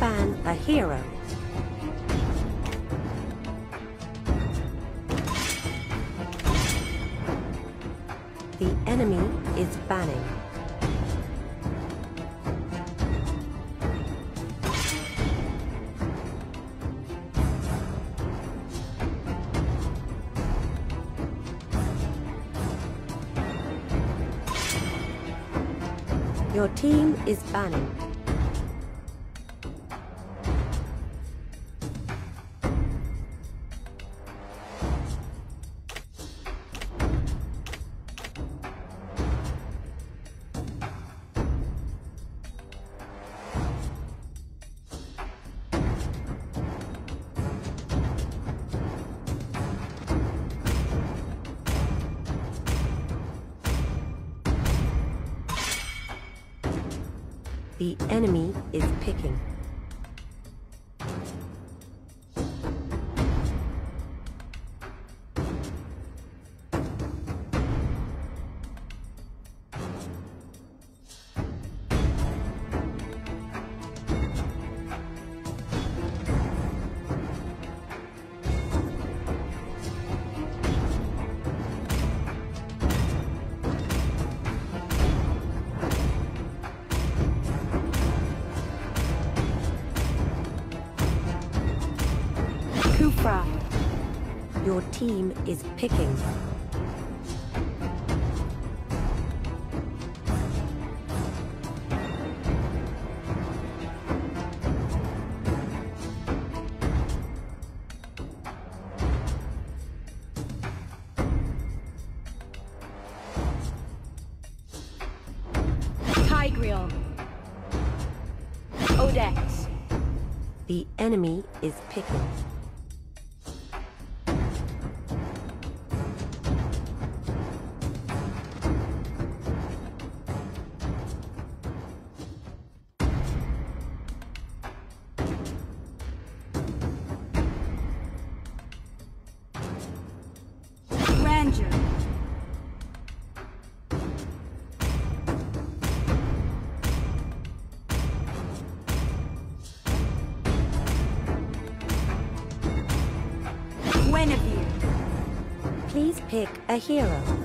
A hero. The enemy is banning. Your team is banning. Khufra. Your team is picking. Odex. The enemy is picking. A hero.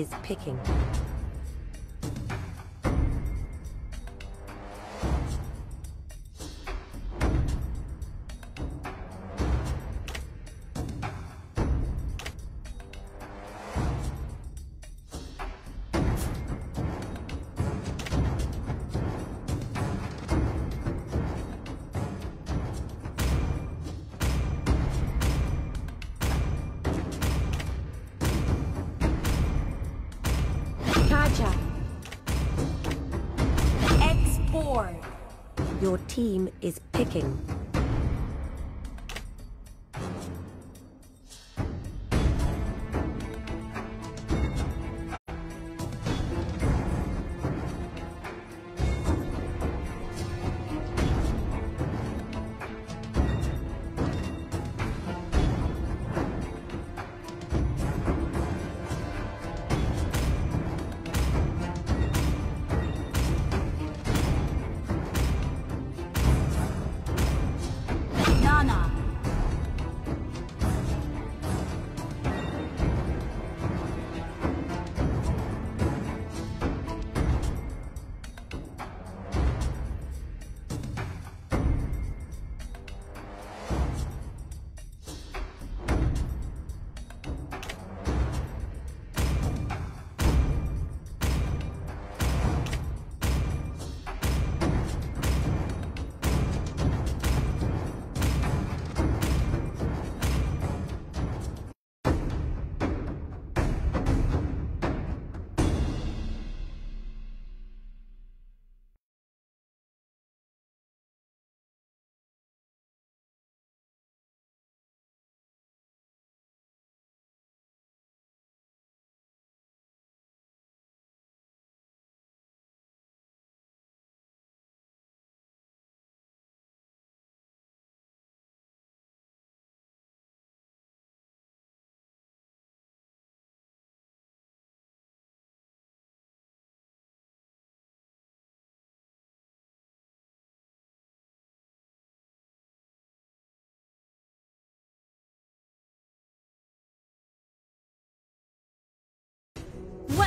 Is picking. Is 娜娜。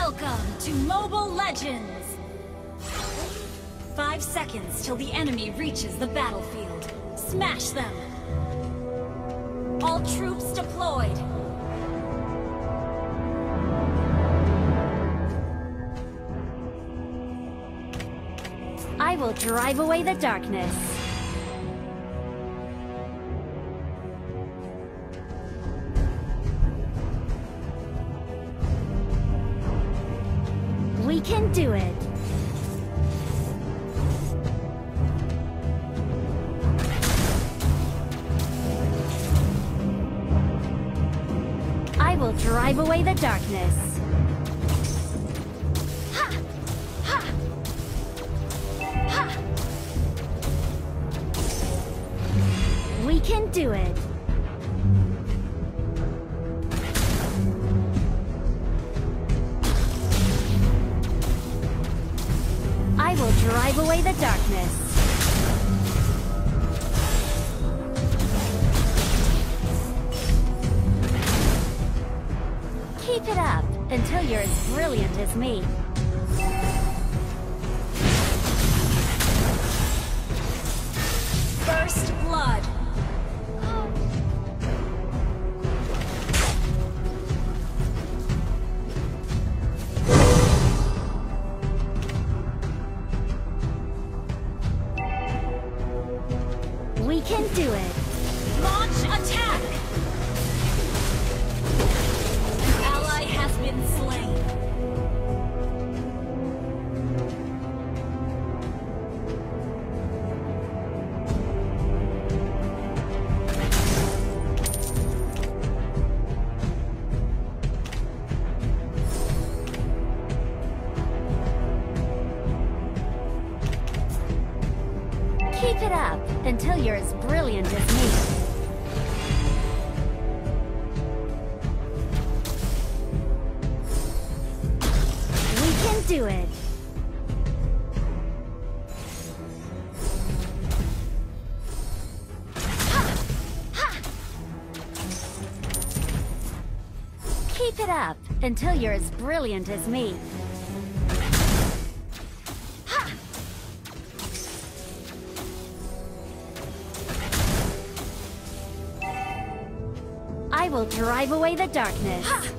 Welcome to Mobile Legends! Five seconds till the enemy reaches the battlefield. Smash them! All troops deployed! I will drive away the darkness. Do it. I will drive away the darkness. Until you're as brilliant as me. I will drive away the darkness.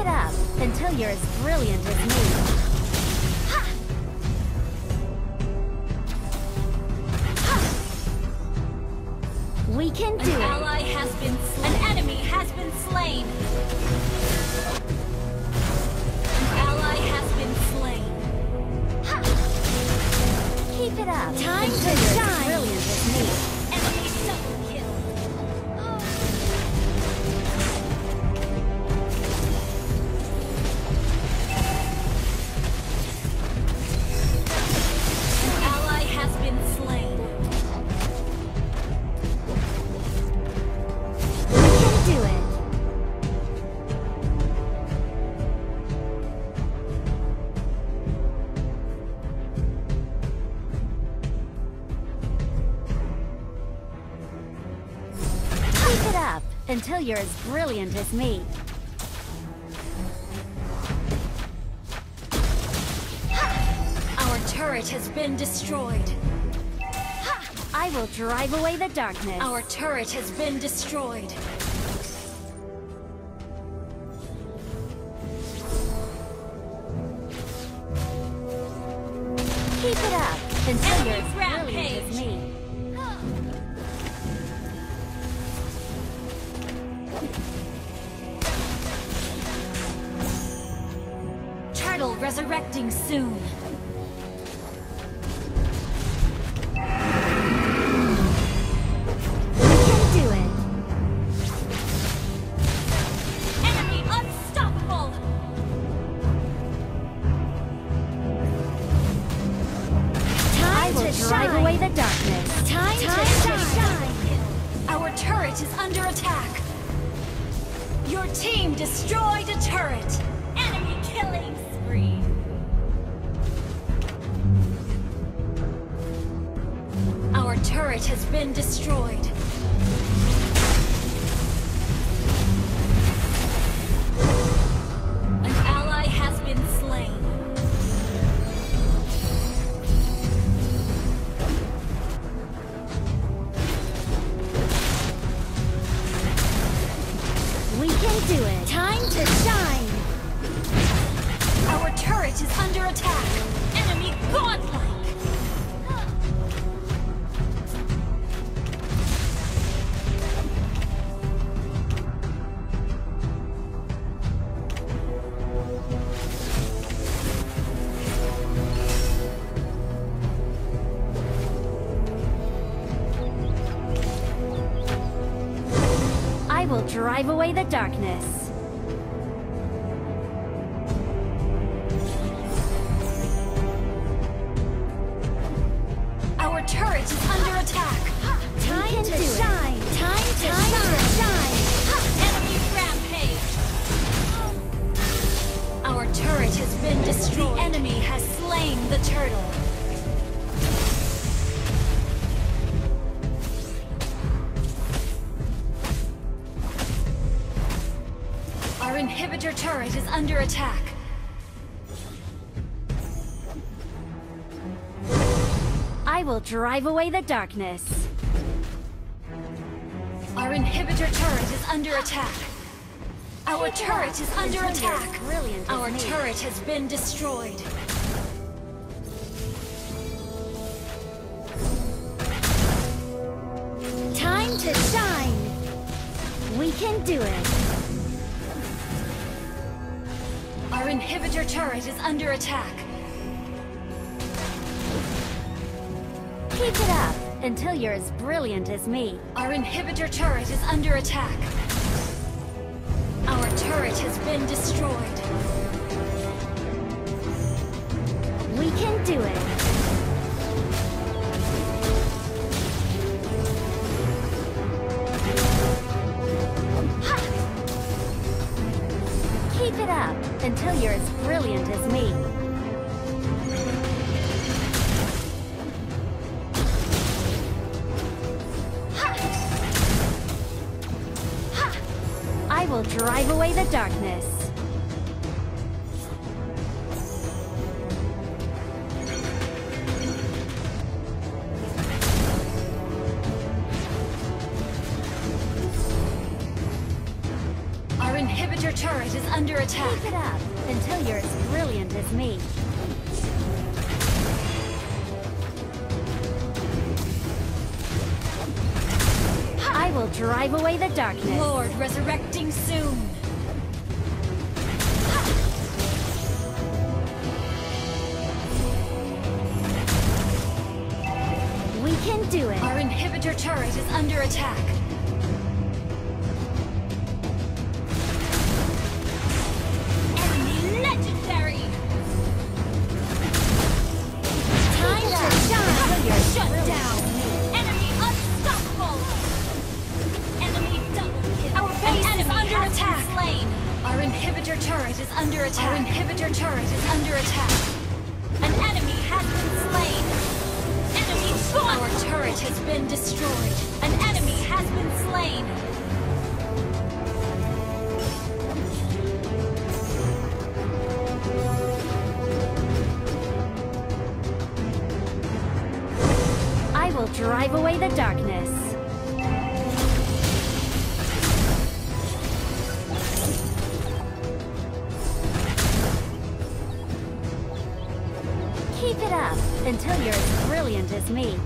It up until you're as brilliant as me. We can do An it. ally has been slain. An enemy has been slain. An ally has been slain. Keep it up. Time to shine. until you're as brilliant as me. Our turret has been destroyed. I will drive away the darkness. Our turret has been destroyed. Drive away the darkness. Drive away the darkness. Our inhibitor turret is under attack. Our turret is under attack. as brilliant as Our turret has been destroyed. Time to shine. We can do it. Our inhibitor turret is under attack. Until you're as brilliant as me. Our inhibitor turret is under attack. Our turret has been destroyed. We can do it. Attack. Enemy legendary. Time to shine. You're Shut down. Enemy unstoppable. Enemy double kill. Our base is under attack. Slain. Our inhibitor turret is under attack. Our inhibitor turret is under attack. An enemy has been slain. Our turret has been destroyed. An plane. I will drive away the darkness. Keep it up until you're as brilliant as me.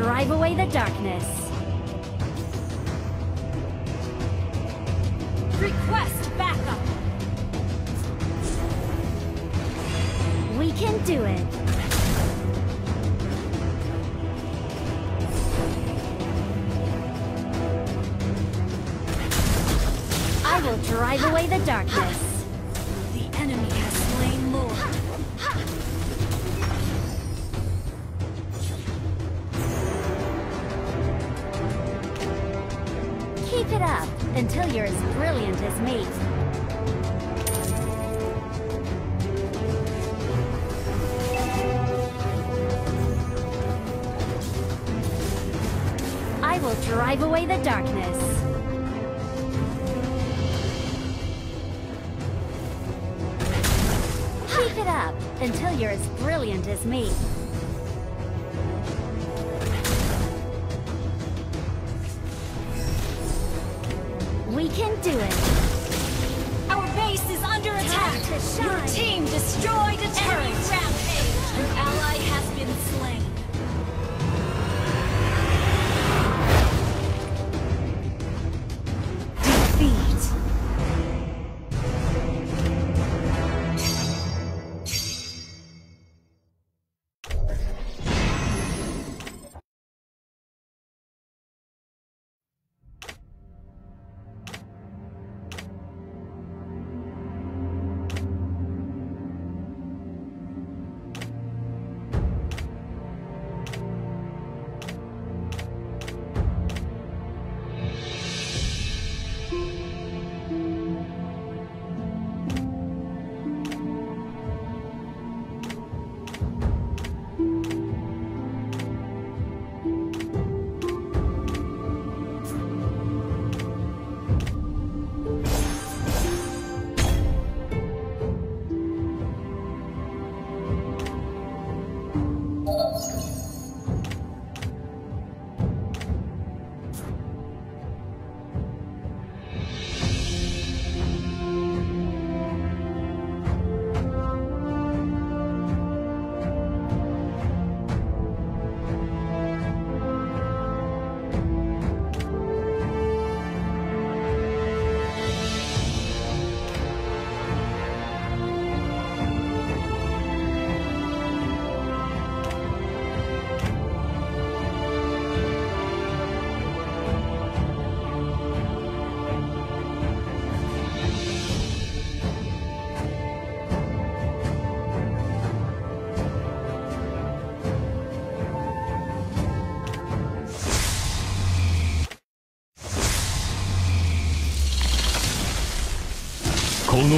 drive away the darkness.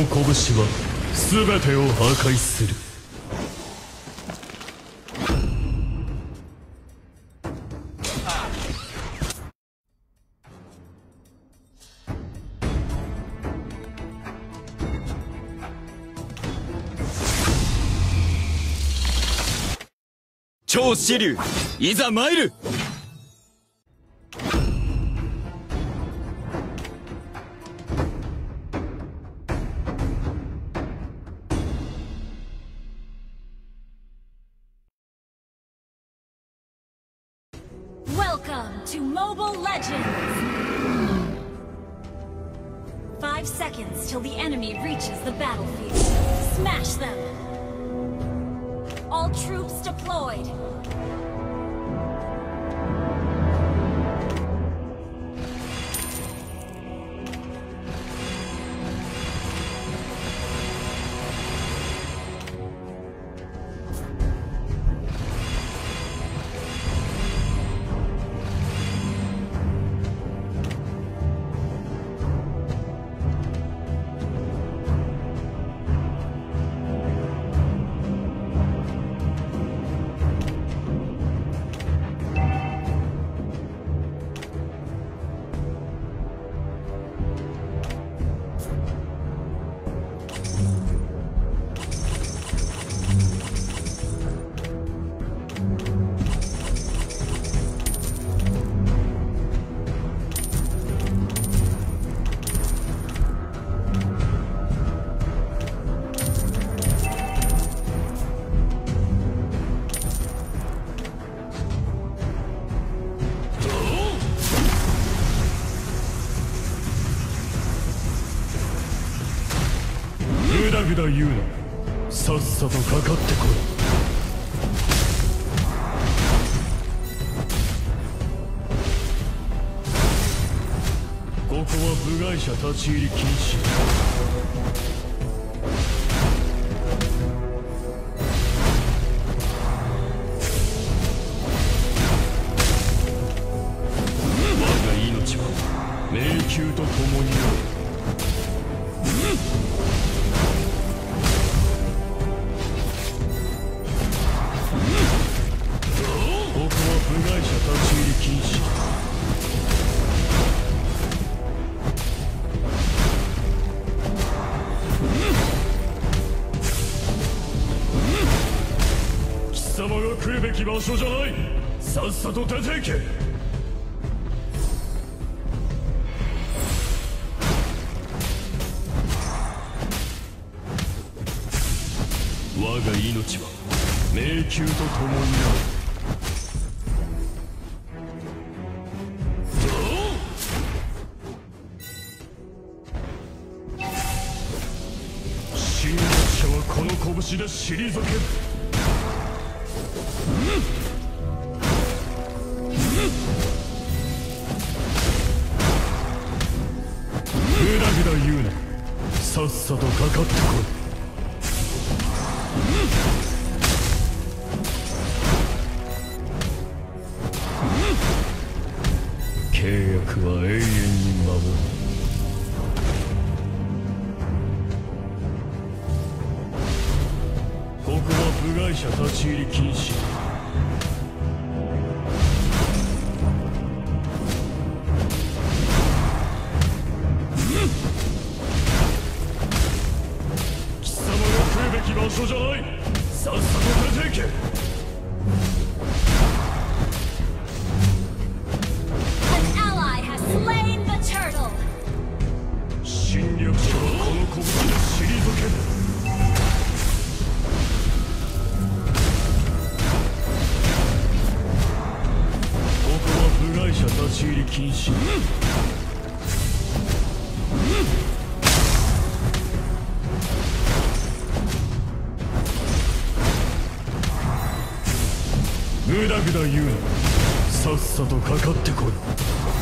拳は全てを破壊する。超支流いざ参る。福田優奈さっさとかかってこい。ここは部外者立ち入り禁止。置き場所じゃないさっさと出て行け。ぐだぐだ言うな。さっさとかかってこい。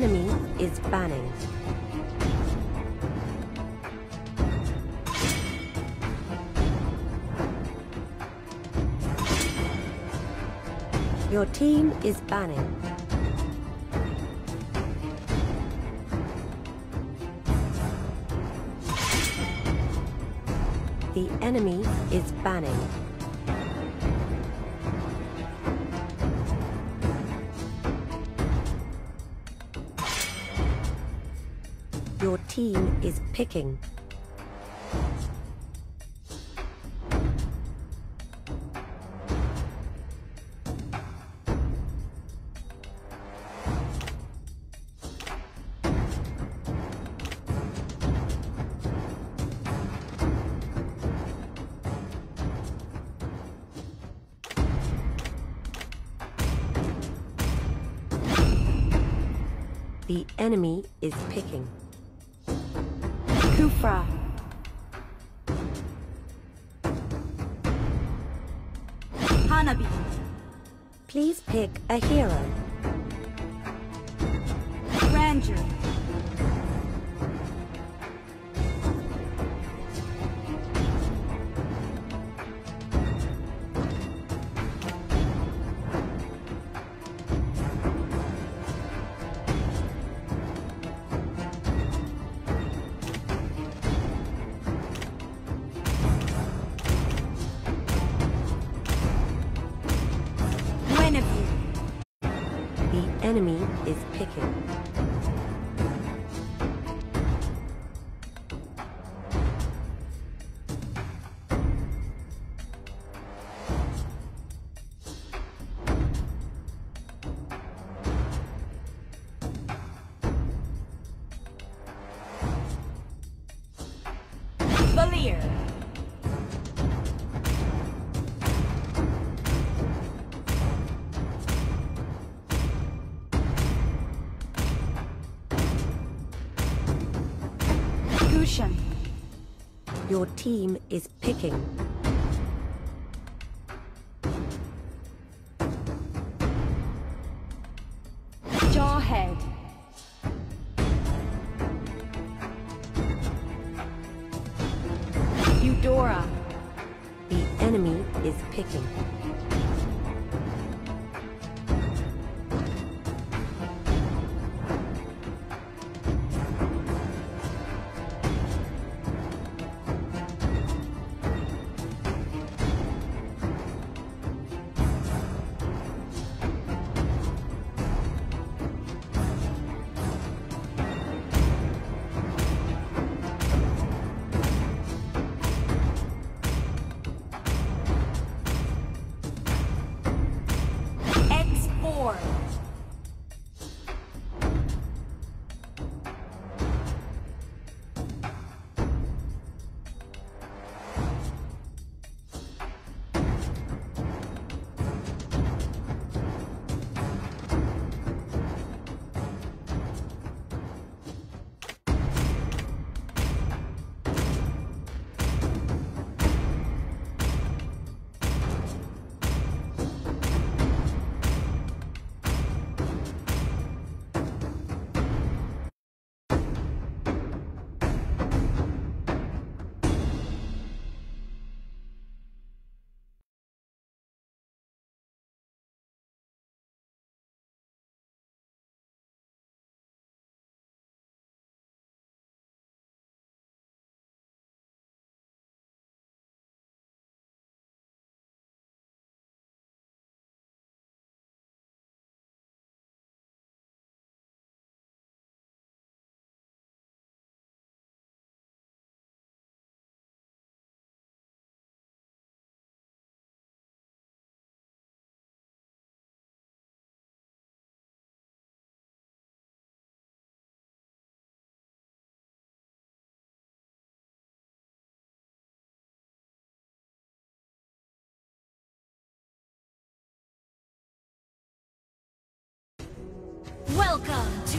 Enemy is banning. Your team is banning. The enemy is banning. Is picking. The enemy is picking. Khufra. Hanabi. Please pick a hero. Ranger. Is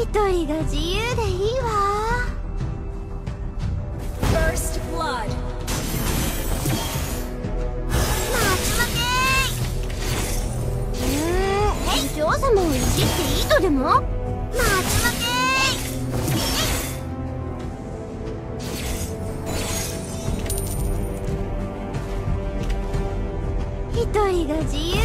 一人が自由でいいわ。First blood. う王様をいじっていいとでも？待ち負け一人が自由。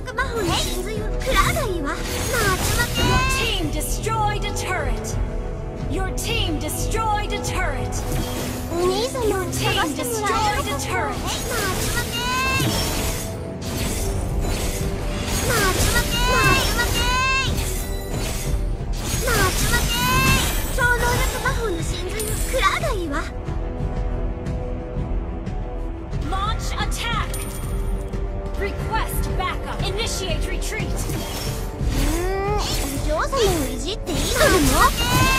力魔法に必要クラがいいわ待て待て Your team destroyed a turret Your team destroyed a turret お兄様 Your team destroyed a turret 待て待て待ち待て待ち待て待ち待て超能力魔法の真髄のクラがいいわ backup. Initiate retreat. Hmm, うん、量産をいじっていいのでも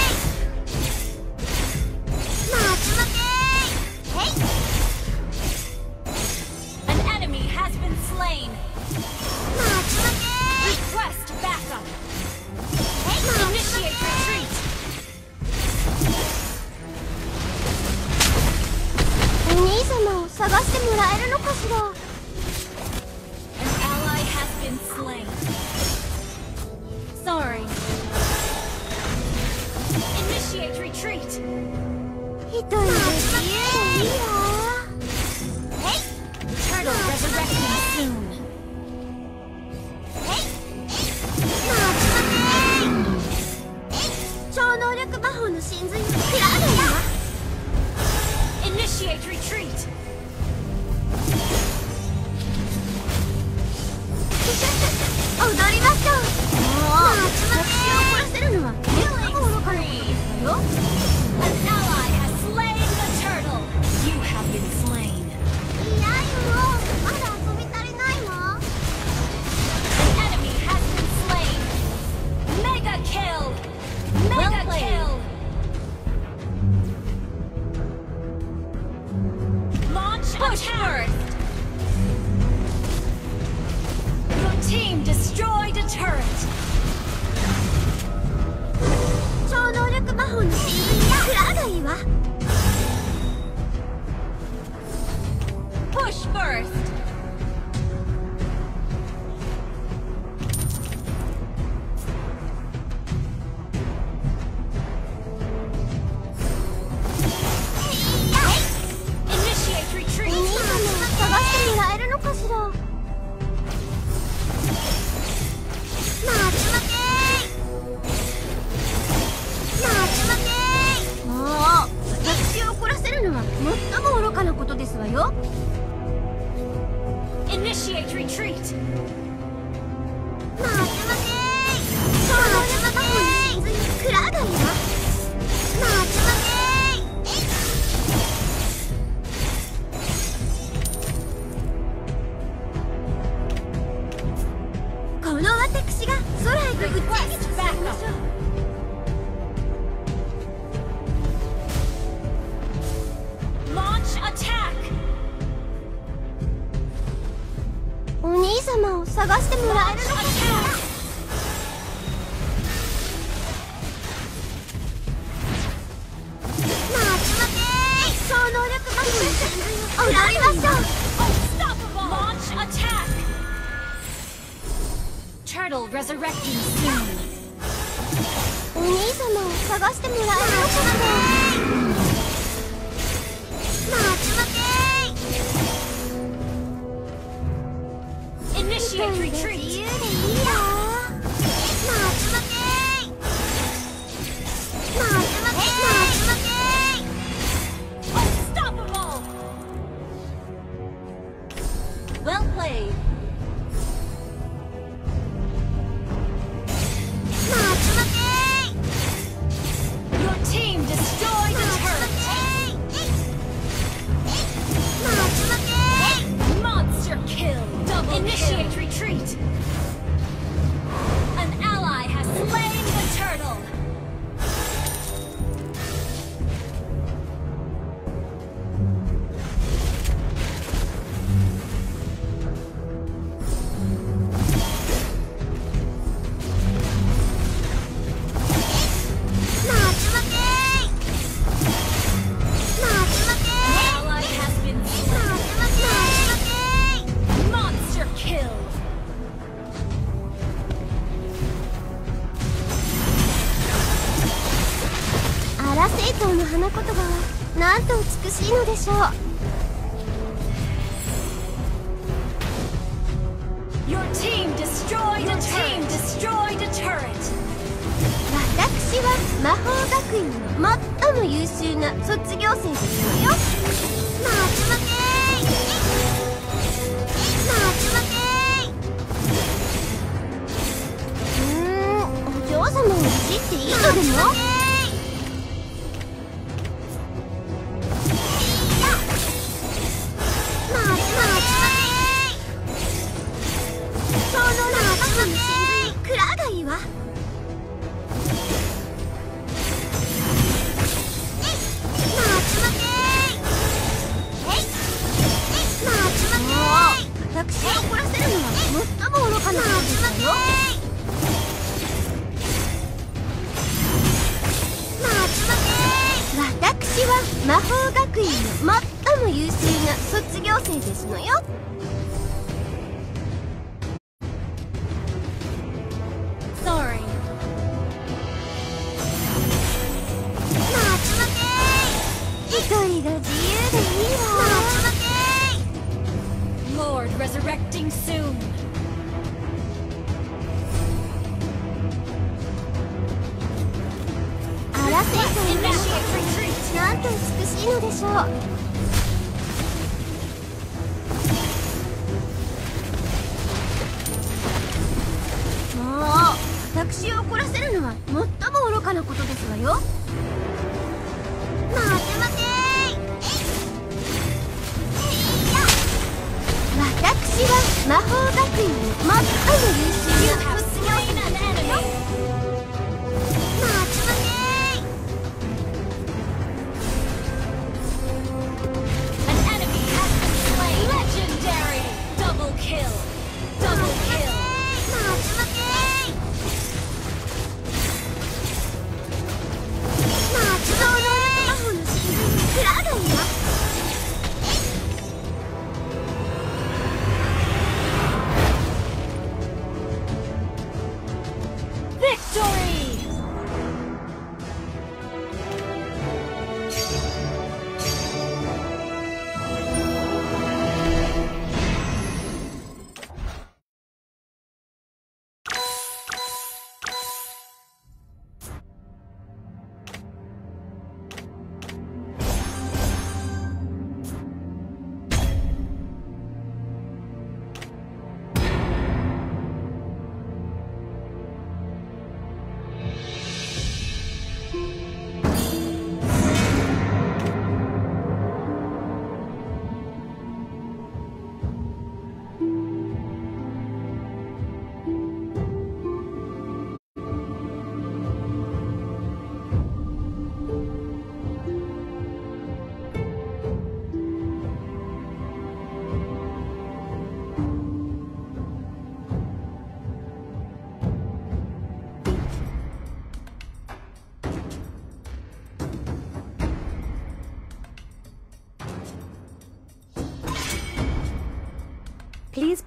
Initiate retreat! しいのでしょう。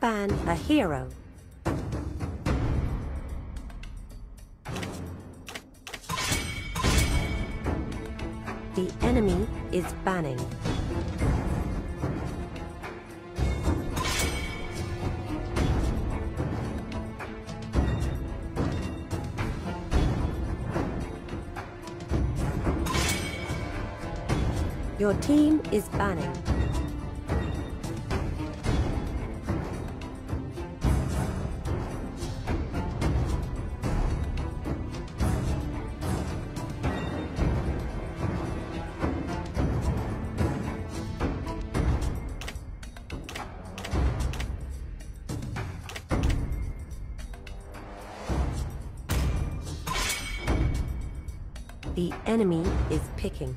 Ban a hero. The enemy is banning. Your team is banning. Is picking.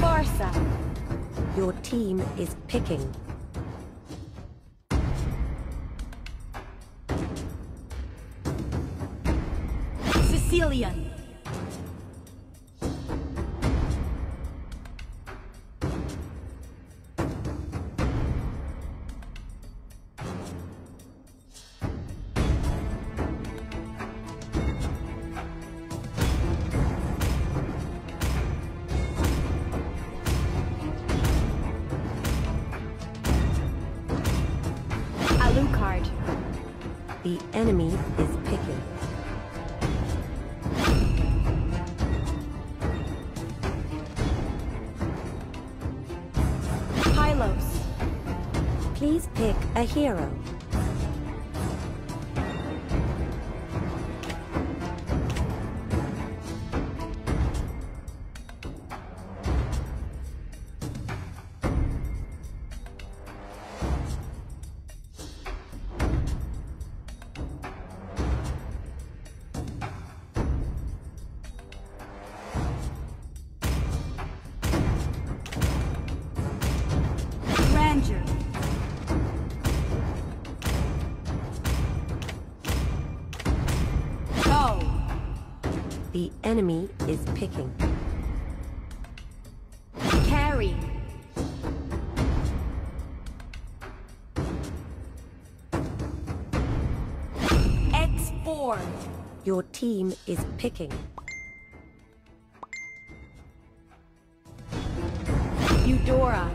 Barca. Your team is picking. A hero. Ranger. The enemy is picking. Karrie. X4. Your team is picking. Eudora.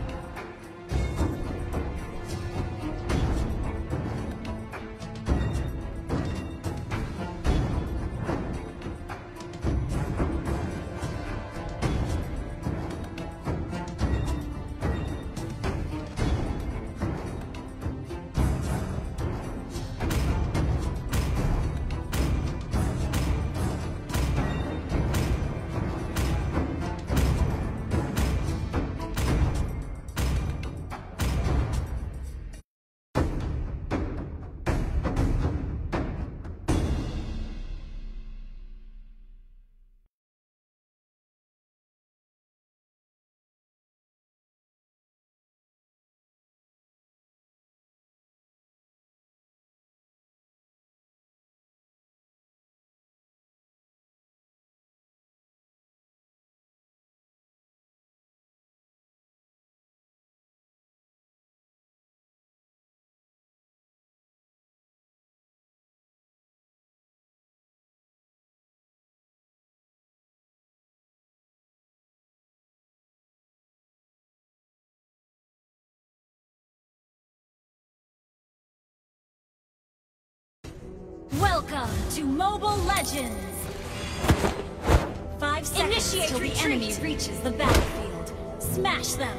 Welcome to Mobile Legends! Five seconds Initiate till the enemy reaches the battlefield. Smash them!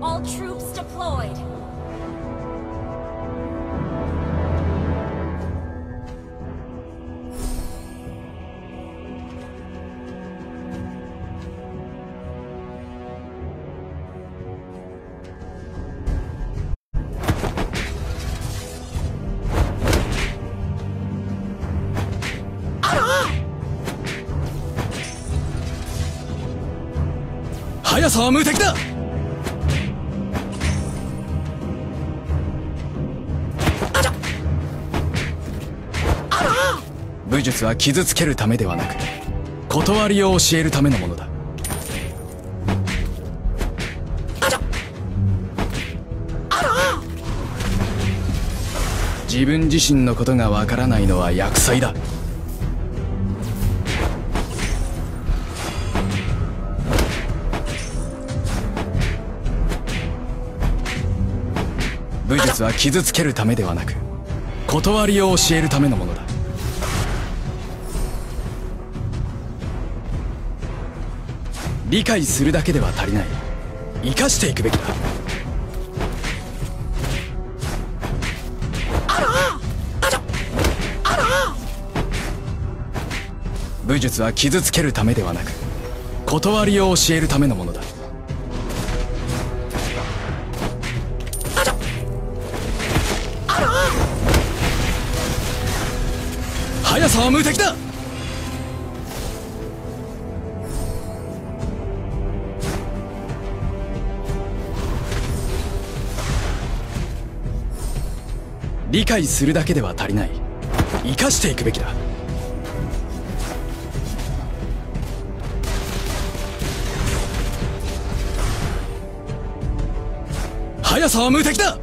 All troops deployed! は無敵だ。武術は傷つけるためではなく断りを教えるためのものだ。自分自身のことがわからないのは厄災だ。武術は傷つけるためではなく断りを教えるためのものだ。理解するだけでは足りない。生かしていくべきだ。武術は傷つけるためではなく断りを教えるためのものだ。さは無敵だ。理解するだけでは足りない。生かしていくべきだ。速さは無敵だ。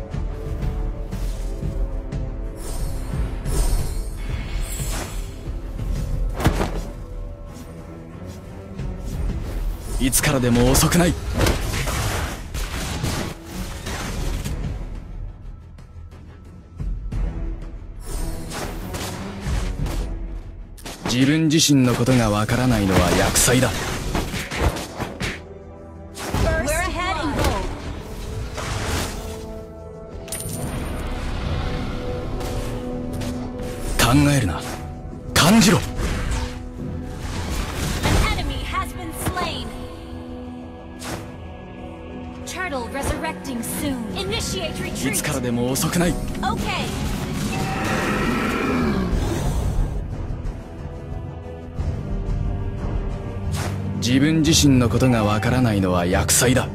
からでも遅くない。自分自身のことがわからないのは厄災だ。のことがわからないのは厄災だ。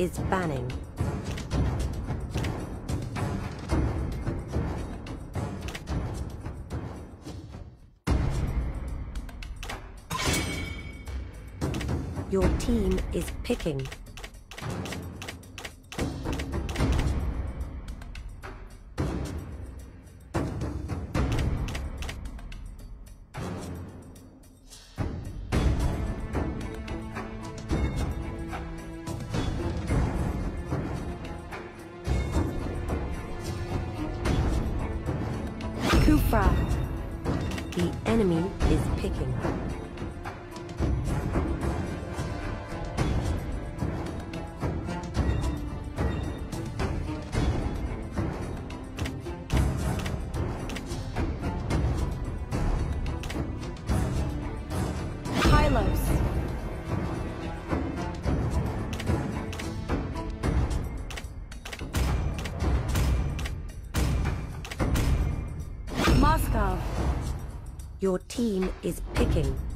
is banning. Your team is picking. The enemy is picking. Is picking.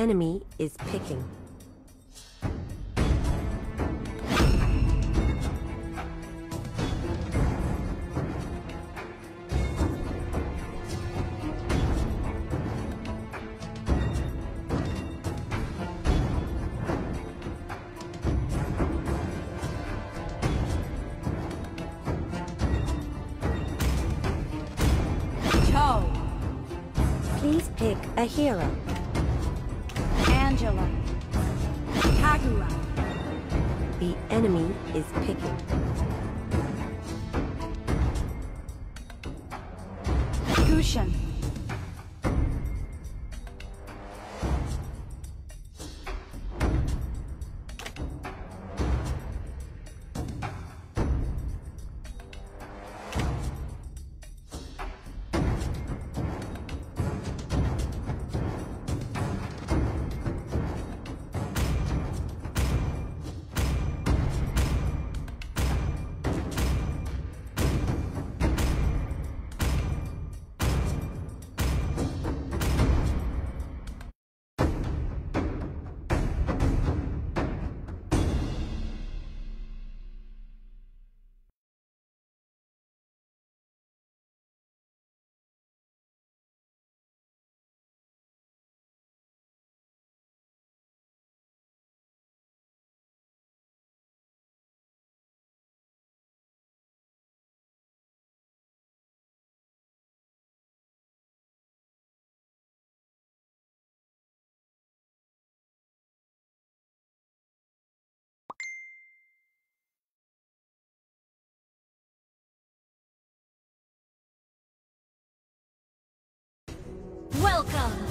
Enemy is picking.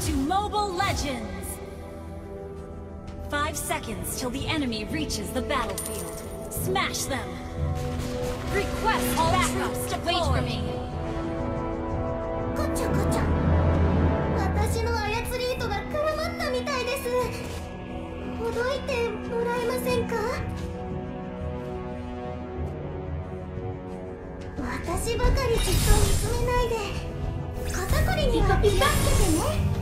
To Mobile Legends! Five seconds till the enemy reaches the battlefield. Smash them! Request All backup! troops Wait for me! こちゃこちゃ私の操り糸が絡まったみたいですほどいてもらえませんか私ばかりじっと見つめないで肩こりには気をつけてね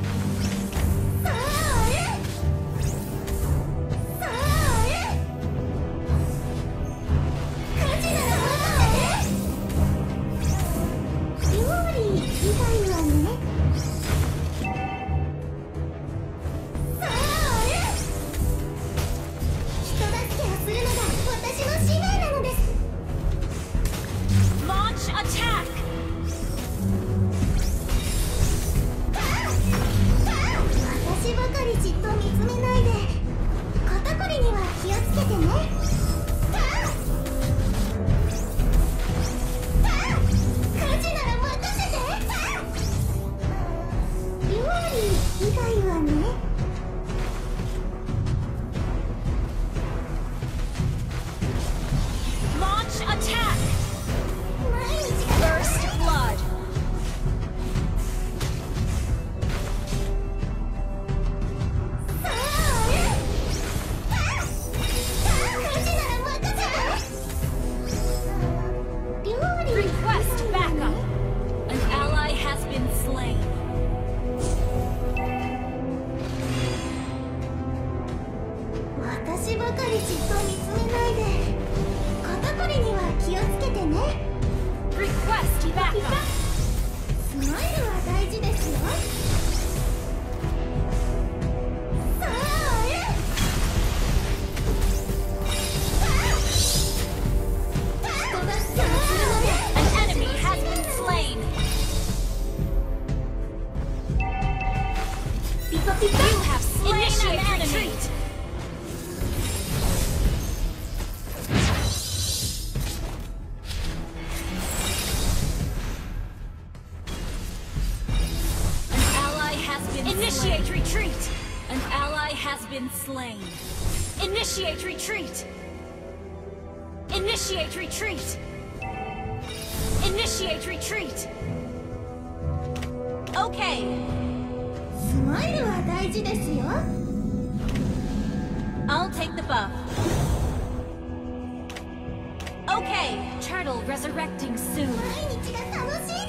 Initiate retreat. An ally has been Initiate retreat. An ally has been slain. Initiate retreat. Initiate retreat. Initiate retreat. Okay. I'll take the buff. Okay, turtle resurrecting soon. 毎日が楽しい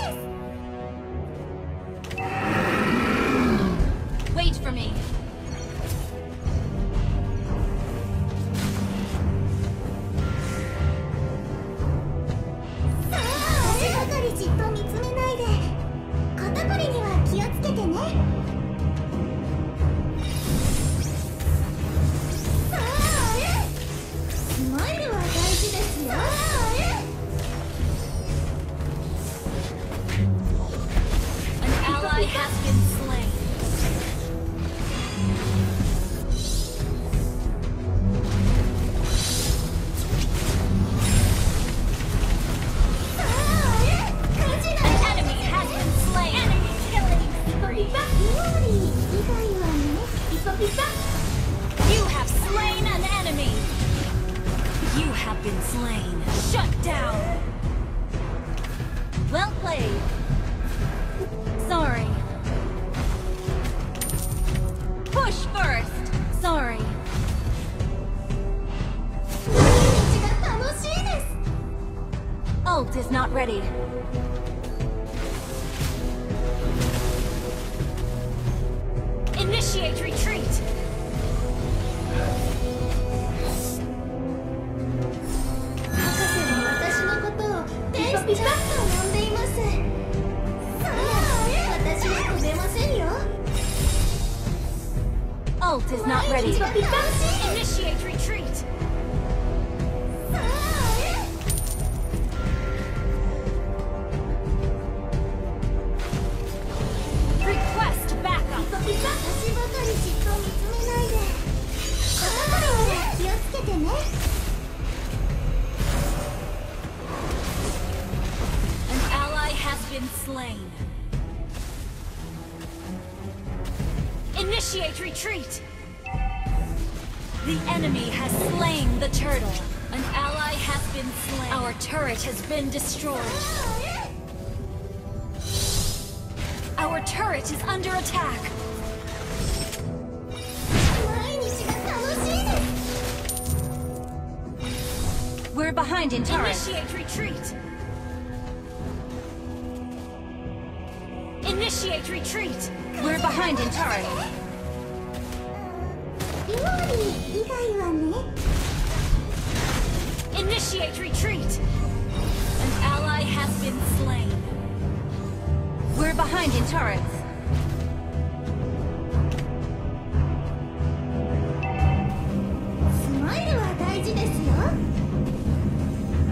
Initiate retreat! The enemy has slain the turtle. An ally has been slain. Our turret has been destroyed. Our turret is under attack. We're behind in turret. Initiate retreat. Initiate retreat. We're behind in turret. Initiate retreat! An ally has been slain. We're behind in turrets.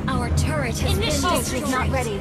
Our turret has Initiate been destroyed. not ready.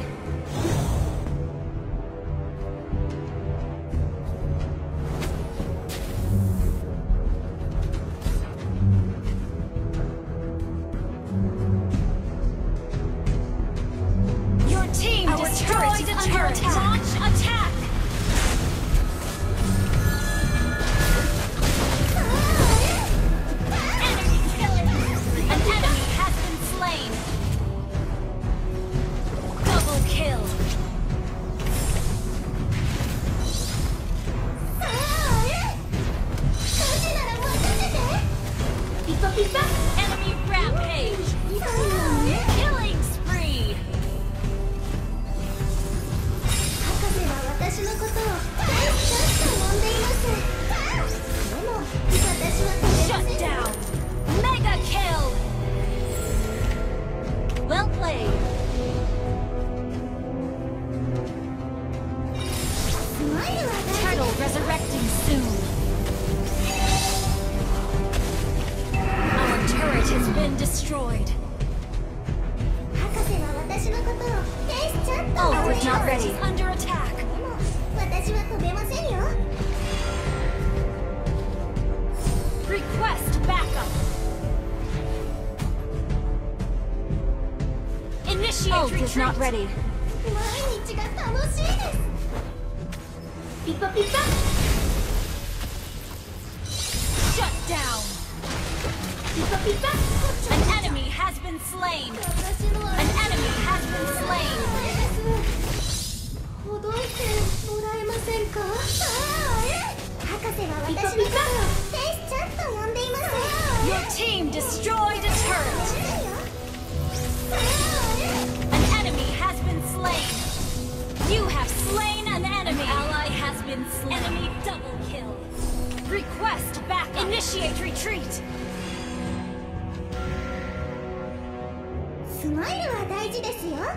ready. 什么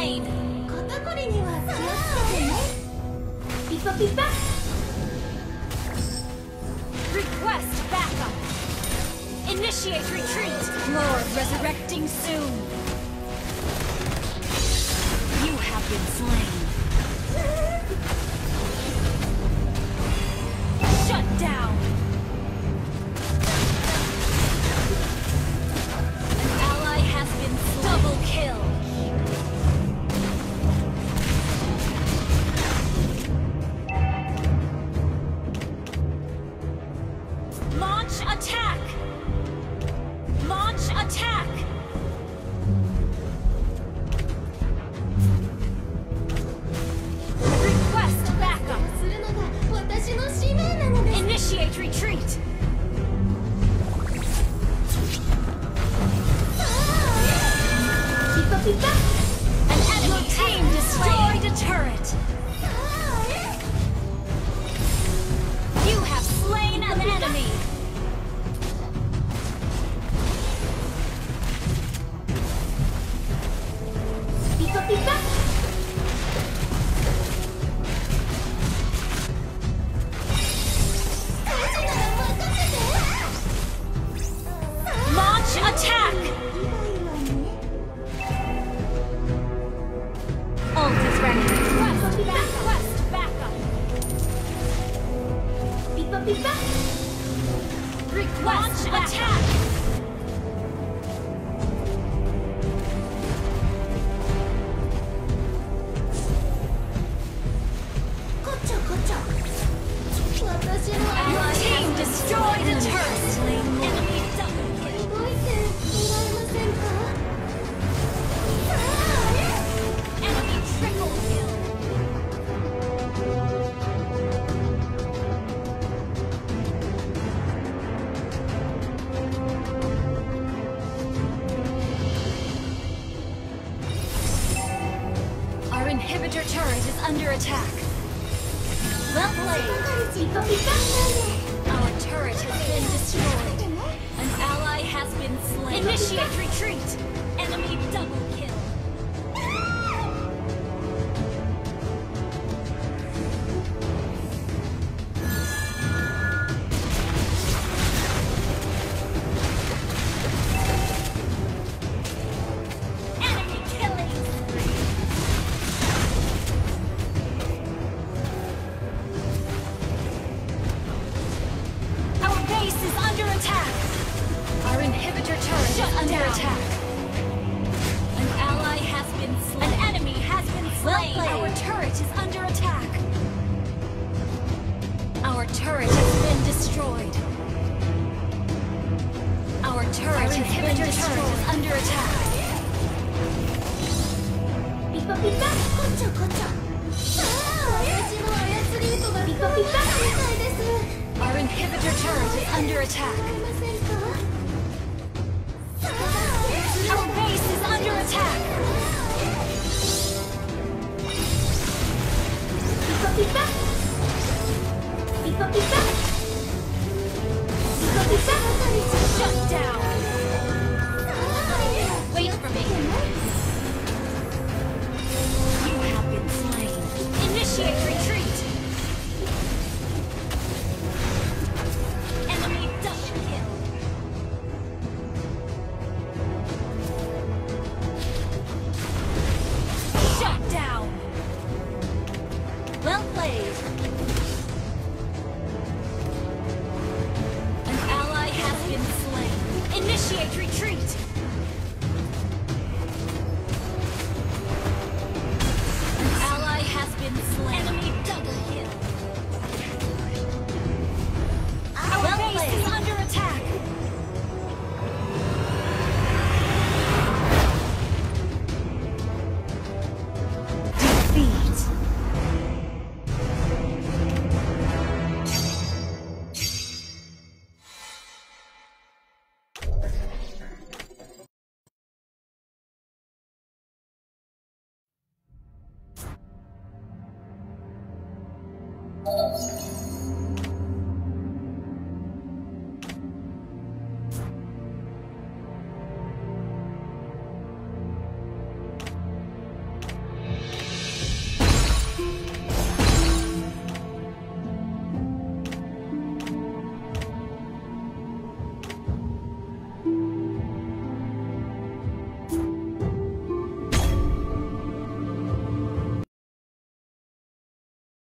plane. Beep, beep, Request backup. Initiate retreat. Lord resurrecting soon. You have been slain. Shut down.